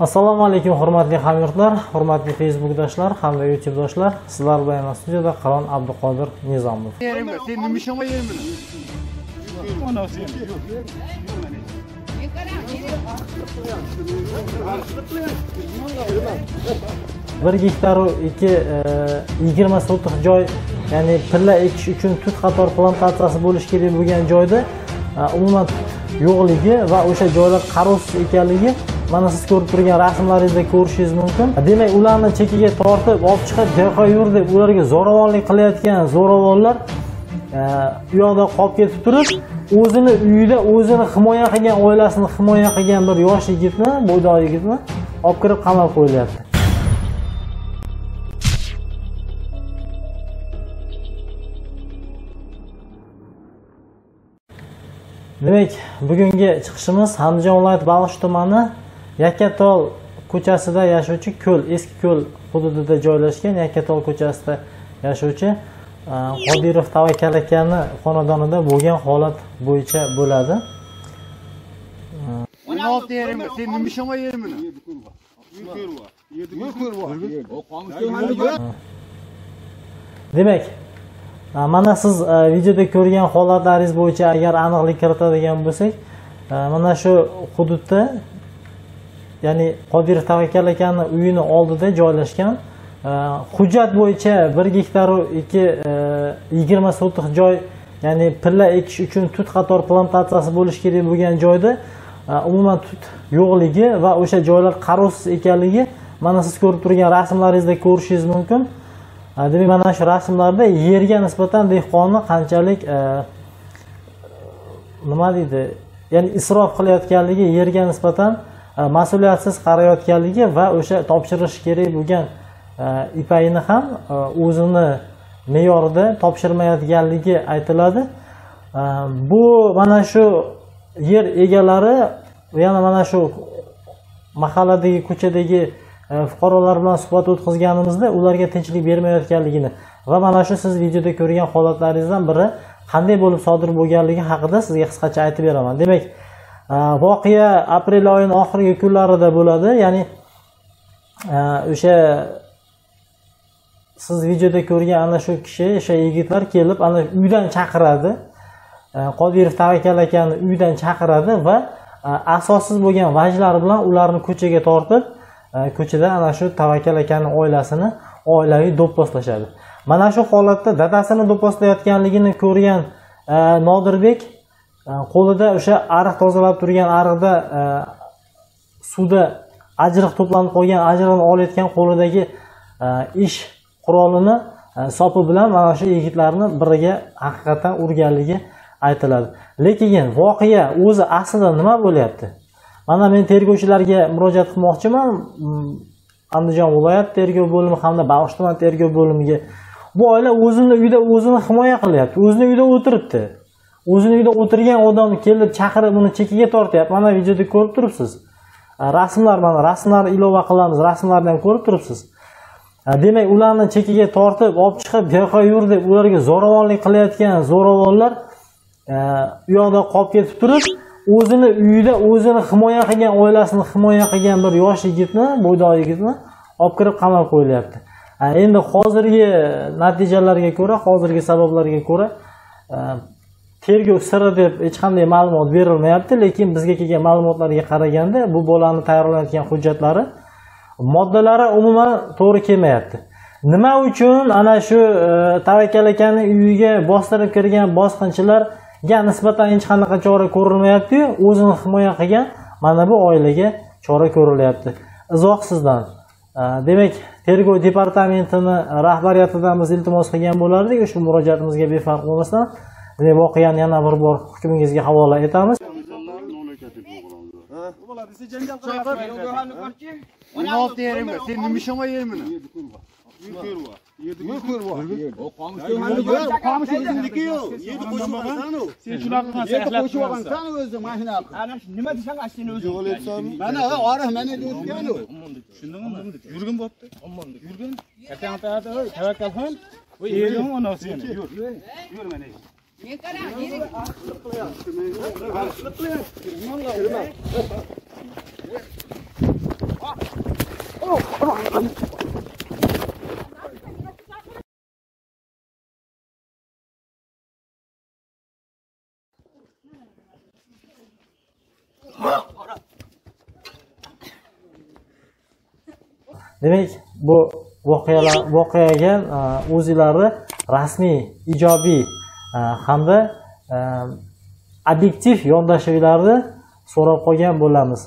assalomu alaykum hurmatli hamyurtlar hurmatli facebookdoshlar hamda youtubedoshlar sizlar bilan yana studiyada qiron abduqodir nizomov. Bir gektaru ikki e, yigirma sotix joy ya'ni pilla ekish uchun tut qator plantatsiyasi bo'lishi kerak bo'lgan joyda e, umuman yo'qligi va o'sha joylar qarovsiz ekanligi mana siz ko'rib turgan rasmlaringizda ko'rishingiz mumkin. Demak ularni chekiga tortib olib chiqib bu yur deb ularga zo'ravonlik qilayotgan zo'ravonlar e, u yoqda qolib ketib turib o'zini uyida o'zini himoya qilgan oilasini himoya qilgan bir yosh yigitni bo'ydoq yigitni olib kirib qamab qo'yilyapti. Demak bugungi chiqishimiz andijon viloyati baliqchi tumani yakkatol ko'chasida yashovchi ko'l eski ko'l hududida joylashgan yakkatol ko'chasida yashovchi e, qodirov tavakkal akani xonadonida bo'lgan holat bo'yicha bo'ladi. 16 yerimde, sen nimişama yerimde. demak e, mana siz e, videoda ko'rgan holatlaringiz bo'yicha agar aniqlik kiritadigan bo'lsak e, mana shu hududda ya'ni qodirov tavakkal akani uyini oldida joylashgan e, hujjat bo'yicha bir gektaru ikki e, yigirma sotix joy ya'ni pilla ekish uchun tut qator plantatsiyasi bo'lishi kerak bo'lgan joyda e, umuman tut yo'qligi va o'sha joylar qarovsiz ekanligi mana siz ko'rib turgan rasmlaringizda ko'rishingiz mumkin. Demak mana shu rasmlarda yerga nisbatan dehqonni qanchalik nima deydi ya'ni isrof qilayotganligi yerga nisbatan Э, mas'uliyatsiz qarayotganligi va o'sha topshirish kerak bo'lgan e, ipakni ham e, o'zini me'yorida topshirmayotganligi aytiladi. E, bu mana shu yer egalari yana mana shu mahalladagi ko'chadagi fuqarolar bilan suhbat o'tkazganimizda ularga tinchlik bermayotganligini va mana shu siz videoda ko'rgan holatlaringizdan biri qanday bo'lib sodir bo'lganligi haqida sizga qisqacha aytib beraman. Demak Э, voqea aprel oyini oxirgi kunlarida bo'ladi. Ya'ni e, o'sha siz videoda ko'rgan ana shu kishi o'sha yigitlar kelib ana uydan chaqiradi. E, Qodirov tavakkal akani uydan chaqiradi va e, asossiz bo'lgan vajlar bilan ularni ko'chaga tortib ko'chada ana shu tavakkal akani oilasini oilaviy do'pposlashadi mana shu holatda dadasini do'pposlayotganligini ko'rgan nodirbek Э, qo'lida o'sha ariq tozalab turgan ariqda э, suvda ajriq to'planib qolgan ajriqni olayotgan qo'lidagi э, ish qurolini sopi bilan mana shu yigitlarni biriga haqiqatdan urganligi aytiladi. Lekin voqea o'zi aslida nima bo'lyapti? Mana men tergovchilarga murojaat qilmoqchiman. Mm, Andijon viloyat tergov bo'limi hamda baliqchi tuman tergov bo'limiga. Bu oila o'zini uyida o'zini himoya qilyapti o'zini uyida o'tiribdi. O'zini uyida o'tirgan odamni kelib chaqirib uni chekiga tortyapti. Mana videoda ko'rib turibsiz. Rasmlar mana rasmlarni ilova qilamiz rasmlarni ham ko'rib turibsiz. Demak ularni chekiga tortib olib chiqib bu yoqqa yur deb ularga zo'ravonlik qilayotgan zo'ravonlar u yoqda qolib ketib turib o'zini uyida o'zini himoya qilgan oilasini himoya qilgan bir yosh yigitni bo'ydoq yigitni olib kirib qamab qo'yilyapti. Endi hozirgi natijalarga ko'ra hozirgi sabablarga ko'ra tergov siri deb hech qanday ma'lumot berilmayapti lekin bizga kelgan ma'lumotlarga qaraganda bu bolani tayyorlayotgan hujjatlari moddalari umuman to'g'ri kelmayapti. Nima uchun ana shu e, tavakkal akani uyiga bostirib kirgan bosqinchilarga nisbatan hech qanaqa chora ko'rilmayaptiyu o'zini himoya qilgan mana bu oilaga chora ko'rilyapti. Izoh sizdan. E, demak tergov departamentini rahbariyatidan biz iltimos qilgan bo'lardik ushbu murojaatimizga befarq bo'lmasdan Biz voqeani yana bir bor hukmingizga havola etamiz. sen shunaqa qilgan qo'shib olgansanu o'zi mashina qilib ana shu nima desang aslini o'zi mana orif mana o'tganu tushundingmi yurgin bo'pti yurgin tavakkalxon yurgin onasi yur yur mana Men qara, demak bu voqealar voqeaga e, o'zlari rasmiy ijobiy Э, hamda obyektiv э, yondashuvlarni so'rab qolgan bo'lamiz.